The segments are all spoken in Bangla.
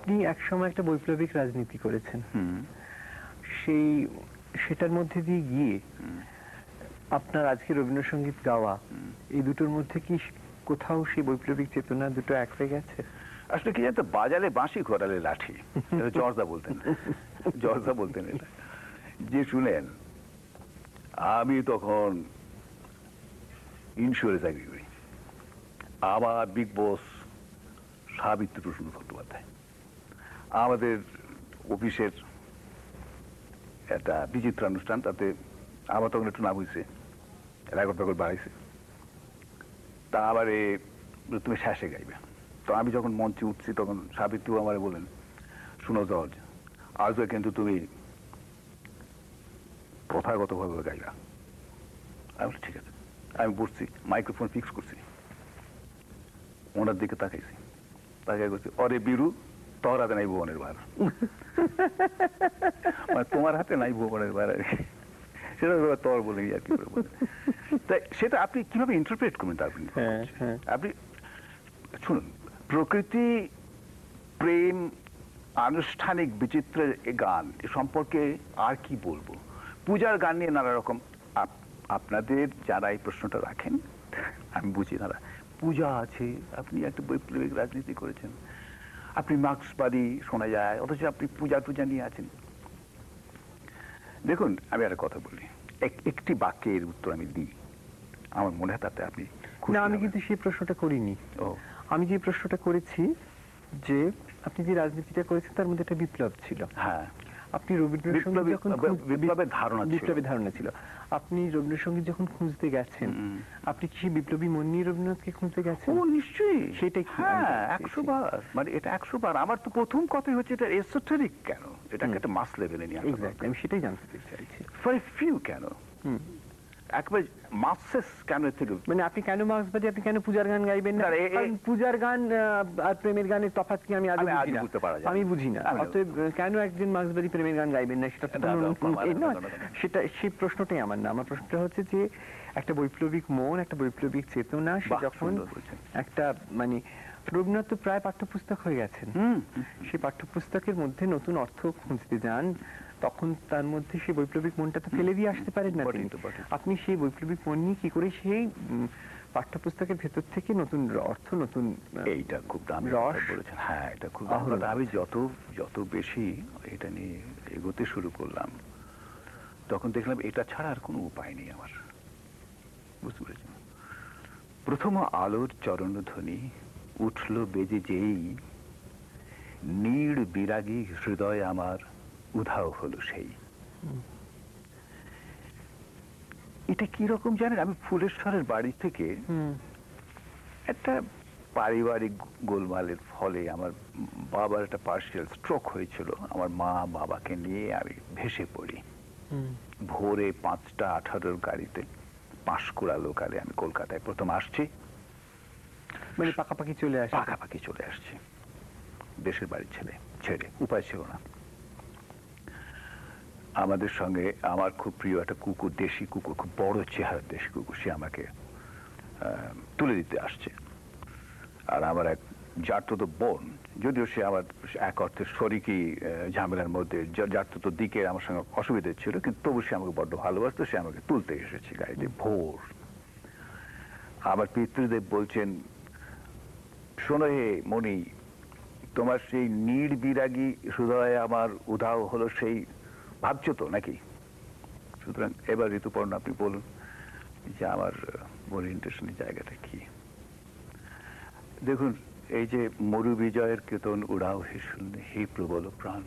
আপনি একসময় একটা বৈপ্লবিক রাজনীতি করেছেন। হুম। সেই সেটার মধ্যে দিয়ে গিয়ে আপনার আজকে রবীন্দ্রসঙ্গীত গাওয়া এই দুটোর মধ্যে কি কোথাও সেই বৈপ্লবিক চেতনা দুটো এক হয়ে গেছে? আসলে কি জানতো বাজারে বাঁশি ঘোরালে লাঠি। জর্দা বলতেন। জর্দা বলতেন এটা। যে শুনেন আমি তখন ইন্স্যুরে চাকরি করি। আমার বিগ বস সাবিত্র প্রসন্ন চট্টোপাধ্যায় আমাদের অফিসের একটা বিচিত্র অনুষ্ঠান, তাতে আমার তখন একটু নাম হয়েছে রেকর্ড ফেকর্ড বাড়াইছে। তা আবার এ তুমি শেষে গাইবে। তো আমি যখন মঞ্চে উঠছি, তখন সাবিত্রী আমার বলেন শুনো জর্জ, আজও কিন্তু তুমি প্রথাগতভাবে গাইবা। আমি ঠিক আছে। আমি বসছি, মাইক্রোফোন ফিক্স করছি। ওনার দিকে তাকাইছি। তাকাই করছি অরে বিরু তোর হাতে নাই ভুবনের বার মানে তোমার হাতে নাই ভুবনের বার আর কি। সেটা তোর বলে আর কি তাই সেটা আপনি কীভাবে ইন্টারপ্রেট করবেন তা আপনি হ্যাঁ, হ্যাঁ। আপনি শুনুন প্রকৃতি প্রেম আনুষ্ঠানিক বিচিত্র এ গান এ সম্পর্কে আর কি বলব? পূজার গান নিয়ে নানা রকম। আপনাদের যারা এই প্রশ্নটা রাখেন আমি বুঝি দাদা পূজা আছে আপনি একটা বৈপ্লবিক রাজনীতি করেছেন। আপনি মার্ক্সবাদী শোনা যায় অথচ আপনি পূজা টুজা নিয়ে আছেন। দেখুন আমি একটা কথা বলি। এক- একটি বাক্যের উত্তর আমি দিই। আমার মনে হয় তাতে আপনি না আমি কিন্তু সেই প্রশ্নটা করিনি। ও। আমি যে প্রশ্নটা করেছি যে আপনি যে রাজনীতিটা করেছেন তার মধ্যে একটা বিপ্লব ছিল। হ্যাঁ। আপনি রবীন্দ্রসঙ্গীত যখন বিপ্লবের ধারণা ছিল। বিপ্লবের ধারণা ছিল। আপনি রবীন্দ্রসঙ্গীত যখন খুঁজতে গেছেন আপনি কি বিপ্লবী মন নিয়ে রবীন্দ্রনাথকে খুঁজতে গেছেন? ও নিশ্চয়ই। সেটাই হ্যাঁ একশো বার। মানে এটা একশো বার। আমার তো প্রথম কথাই হচ্ছে এটা এসোটেরিক কেন? এটাকে একটা মাস লেভেলে নিয়ে আমি সেটাই জানতে চাইছি। ফর ফিউ কেন। একবার কেন থেকে মানে আপনি কেন মার্ক্সবাদী আপনি কেন পূজার গান গাইবেন না? পূজার গান আর প্রেমের গানের তফাৎ কি আমি আজও বুঝতে পারা যায় আমি বুঝি না। অতএব কেন একজন মার্ক্সবাদী প্রেমের গান গাইবেন না? সেটা। সেটা সেই প্রশ্নটাই আমার না। আমার প্রশ্নটা হচ্ছে যে একটা বৈপ্লবিক মন একটা বৈপ্লবিক চেতনা সে যখন একটা মানে রবীন্দ্রনাথ তো প্রায় পাঠ্যপুস্তক হয়ে গেছেন হুম সেই পাঠ্যপুস্তকের মধ্যে নতুন অর্থ খুঁজতে যান তখন তার মধ্যে সেই বৈপ্লবিক মনটা তো ফেলে দিয়ে আসতে পারেন না। আপনি সেই বৈপ্লবিক মন নিয়ে কি করে সেই পাঠ্যপুস্তকের ভেতর থেকে নতুন অর্থ নতুন এইটা খুব দামি রস। বলেছেন হ্যাঁ এটা খুব। আমি যত যত বেশি এটা নিয়ে এগোতে শুরু করলাম তখন দেখলাম এটা ছাড়া আর কোনো উপায় নেই আমার বুঝতে পেরেছি প্রথম আলোর চরণধ্বনি উঠল বেজে যেই। নীড় বিরাগী হৃদয় আমার উধাও হলো সেই। এটা কি রকম জানেন? আমি ফুলেশ্বরের বাড়ি থেকে একটা পারিবারিক গোলমালের ফলে আমার বাবার একটা পার্সিয়াল স্ট্রোক হয়েছিল। আমার মা বাবাকে নিয়ে আমি ভেসে পড়ি। ভোরে পাঁচটা আঠারোর গাড়িতে পাঁশকুড়া লোকালে আমি কলকাতায় প্রথম আসছি। মানে পাকাপাকি চলে আসে। পাকাপাকি চলে আসছি। দেশের বাড়ির ছেলে ছেড়ে উপায় ছিল না। আমাদের সঙ্গে আমার খুব প্রিয় একটা কুকুর, দেশি কুকুর, খুব বড় চেহারা দেশি কুকুর, সে আমাকে তুলে দিতে আসছে। আর আমার এক জাতত বোন, যদিও সে আমার এক অর্থে শরিকি ঝামেলার মধ্যে জাতত দিকে আমার সঙ্গে অসুবিধা ছিল, কিন্তু তবু সে আমাকে বড্ড ভালোবাসতো, সে আমাকে তুলতে এসেছে গাড়িতে ভোর। আবার পিতৃদেব বলছেন শোনো হে মণি, তোমার সেই নির্বিরাগী বিরাগী হৃদয়ে আমার উধাও হলো সেই, ভাবছ তো নাকি? সুতরাং এবার ঋতুপর্ণ, আপনি বলুন যে আমার ওরিয়েন্টেশনের জায়গাটা কি। দেখুন, এই যে মরু বিজয়ের কেতন উড়াও হে শূন্য, হে প্রবল প্রাণ।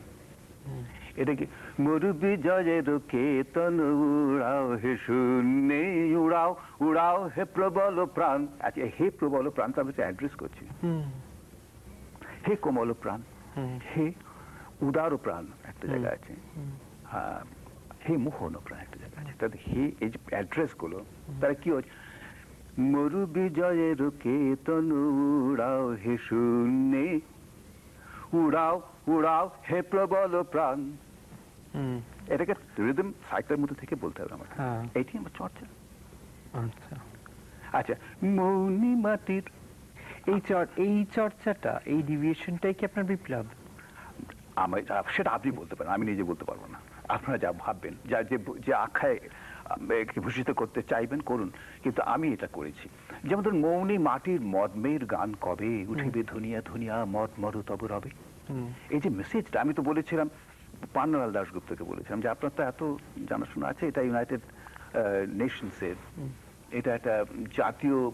এটা কি মরু বিজয়ের কেতন উড়াও হে শূন্যে উড়াও উড়াও হে প্রবল প্রাণ। আচ্ছা হে প্রবল আমি অ্যাড্রেস করছি। হে কোমল প্রাণ হে উদার প্রাণ একটা। জায়গা আছে। হুম। হ্যাঁ, হে মোহন প্রাণ একটা জায়গা আছে। তাদের হে এই যে অ্যাড্রেসগুলো তারা কি হচ্ছে? মরু বিজয়ের কেতন উড়াও হে শূন্যে উড়াও উড়াও হে প্রবল প্রাণ। এটাকে রিদম সাইকেলের মধ্যে থেকে বলতে হবে আমাকে। হ্যাঁ। এইটি আমার চর্চা। আচ্ছা। আচ্ছা মৌনি মাটির এই চর এই চর্চাটা এই ডিভিয়েশনটাই কি আপনার বিপ্লব? আমি সেটা আপনি বলতে পারেন আমি নিজে বলতে পারব না। আপনারা যা ভাববেন যা যে যে আখ্যায় ভূষিত করতে চাইবেন করুন। কিন্তু আমি এটা করেছি। যেমন ধরুন মৌনি মাটির মদমের গান কবে উঠিবে ধুনিয়া ধুনিয়া মদ মরু তব রবে। এই যে মেসেজটা আমি তো বলেছিলাম পান্নালাল দাশগুপ্তকে বলেছিলাম যে আপনার তো এত জানাশোনা আছে এটা ইউনাইটেড নেশনসের এটা একটা জাতীয়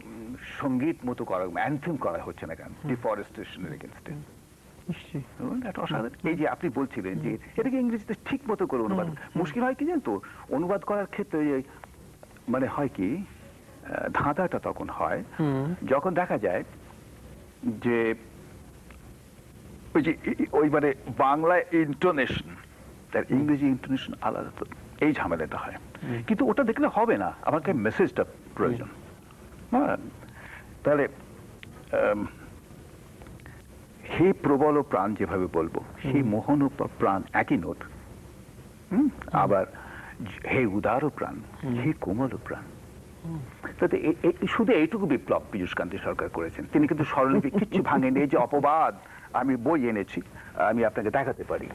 সংগীত মতো করা অ্যান্থেম করা হচ্ছে না কেন? ডিফরেস্টেশনের এগেনস্টে এই যে আপনি বলছিলেন যে এটাকে ইংরেজিতে ঠিক মতো করে অনুবাদ মুশকিল হয় কি জানেন তো? অনুবাদ করার ক্ষেত্রে মানে হয় কি ধাঁধাটা তখন হয়। যখন দেখা যায় যে ওই যে ওই মানে বাংলায় ইন্টোনেশন তার ইংরেজি ইন্টোনেশন আলাদা তো এই ঝামেলাটা হয়। কিন্তু ওটা দেখলে হবে না আমাকে মেসেজটা প্রয়োজন। হ্যাঁ তাহলে হে প্রবল প্রাণ যেভাবে বলব হে মোহন ও প্রাণ একই নোট হুম? আবার হে উদার ও প্রাণ হে কোমল প্রাণ। তাতে এ- এ- শুধু এইটুকু বিপ্লব পীযুষ কান্তি সরকার করেছেন। তিনি কিন্তু স্বরলিপি কিচ্ছু ভাঙেনি এই যে অপবাদ। আমি বই এনেছি। আমি আপনাকে দেখাতে পারি।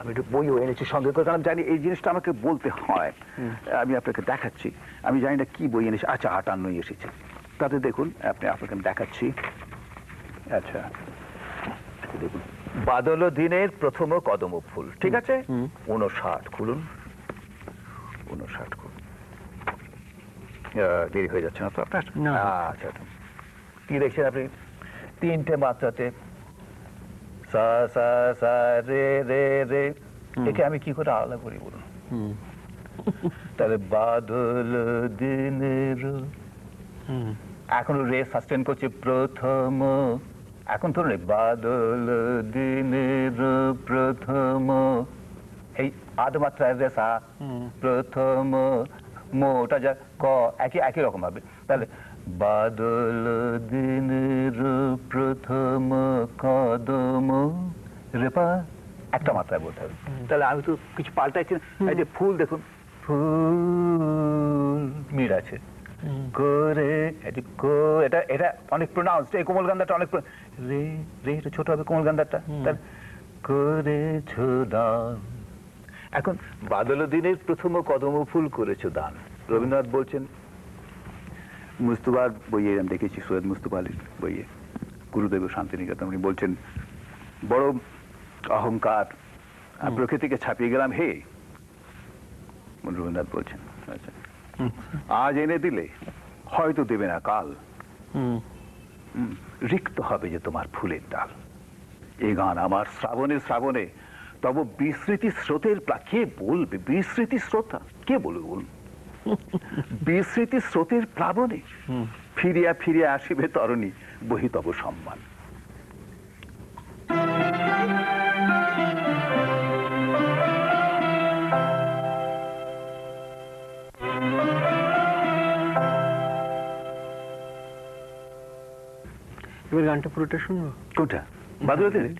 আমি একটু বইও এনেছি সঙ্গে করে কারণ জানি এই জিনিসটা আমাকে বলতে হয়। আমি আপনাকে দেখাচ্ছি। আমি জানি না কি বই এনেছি। আচ্ছা আটান্নই এসেছে। তাতে দেখুন আপনি আপনাকে আমি দেখাচ্ছি। আচ্ছা দেখুন। বাদল দিনের প্রথম কদম ফুল ঠিক আছে? উনষাট খুলুন। উনষাট খুলুন। দেরি হয়ে যাচ্ছে না তো আপনার? আচ্ছা আচ্ছা। কি দেখছেন আপনি? তিনটে মাত্রাতে সা সা সা রে রে রে। একে আমি কি করে আলাদা করি বলুন? তাহলে বাদল দিনের। এখনও রে সাস্টেন করছে প্রথম। এখন নেই বাদল দিনের প্রথম। এই আধ মাত্রায় রে সা প্রথম। মো ওটা যা ক একই একই রকম হবে তাহলে বাদল দিনের প্রথম কদম রেপা একটা মাত্রায় বলতে হবে। তাহলে আমি তো কিছু পাল্টাইছি এই যে ফুল দেখুন। ফুল মির আছে। করে এটা এটা অনেক প্রোনাউন্সড এই কোমল গান্ধাটা অনেক রে রে এটা ছোট হবে কোমল দান। এখন বাদল দিনের প্রথম কদম ফুল করেছ দান। রবীন্দ্রনাথ বলছেন মুস্তফার বইয়ে আমি দেখেছি সৈয়দ মুস্তফা আলীর বইয়ে গুরুদেব শান্তিনিকেতন। উনি বলছেন বড় অহংকার আমি প্রকৃতিকে ছাপিয়ে গেলাম হে? রবীন্দ্রনাথ বলছেন আচ্ছা। আজ এনে দিলে হয়তো দেবে না কাল। রিক্ত হবে যে তোমার ফুলের ডাল। এই গান আমার শ্রাবণে শ্রাবণে তব বিস্মৃতি স্রোতের প্লা কে বলবে? বিস্মৃতি শ্রোতা কে বলবে বলুন? বিস্মৃতি স্রোতের প্লাবনে ফিরিয়া ফিরিয়া আসিবে তরণী বহি তব সম্মান। এবার গানটা পুরোটা শুনব? কোনটা? বাদল দিনে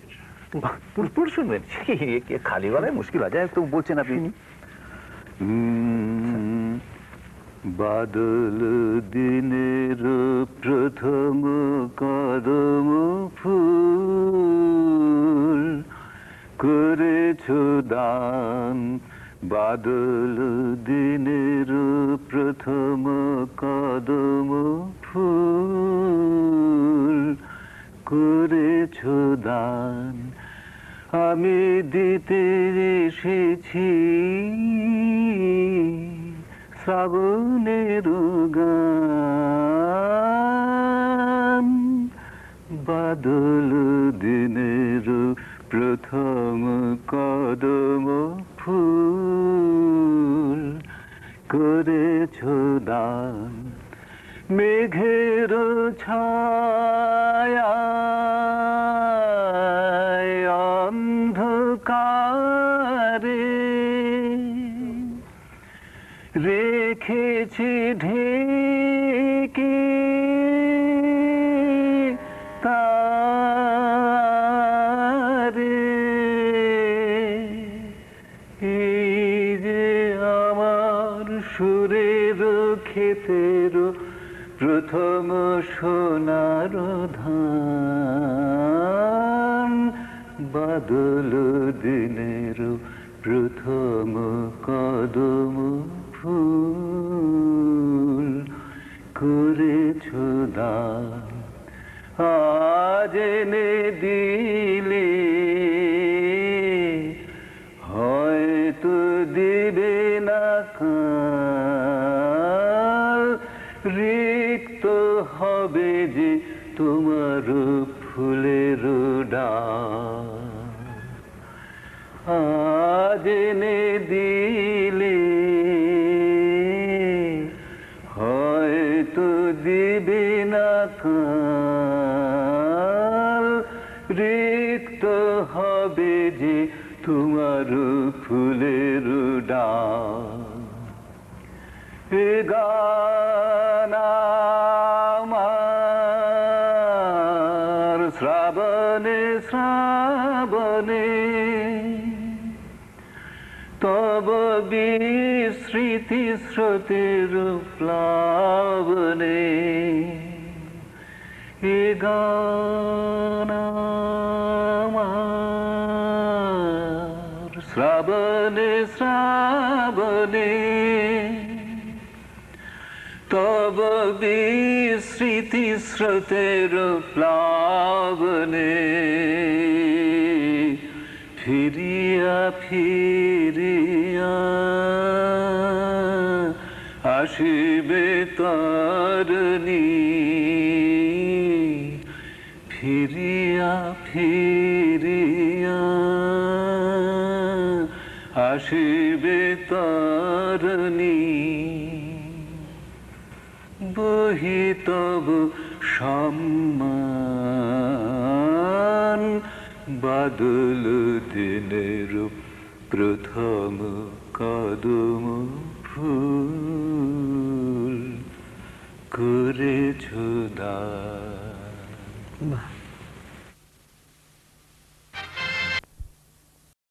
পুরো পুরো শুনবেন? খালি গলায় মুশকিল আছে তো বলছেন আপনি। বাদল দিনের প্রথম কদম ফুল করেছ দান বাদল দিনের প্রথম কদম ফুল করেছ দান আমি দিতে এসেছি। শ্রাবণের গান। বাদল দিনের প্রথম কদম ফুল করেছ দান। মেঘের ছায়া রেখেছি ঢেকে, তারে এই যে আমার সুরের ক্ষেতের প্রথম সোনার ধান, বাদল দিনের প্রথম কদম ফুল করেছ দান আজ এনে দিলে হয়তো দিবে না কাল। রিক্ত হবে যে তোমার ফুলের ডাল। আজ এনে দিলে কাল রিক্ত হবে যে তোমার ফুলের ডাল। এ গান আমার, শ্রাবণে শ্রাবণে। তব বিস্মৃতি স্রোতের প্লাবনে। এ গান আমার শ্রাবণে শ্রাবণে। তব বিস্মৃতি স্রোতের প্লাবনে ফিরিয়া ফিরিয়া আসিবে তারণী ফিরিয়া ফিরিয়া আসিবে তারণী বহি তব সম্মান বাদল দিনের প্রথম কদম ফুল দান। বাহ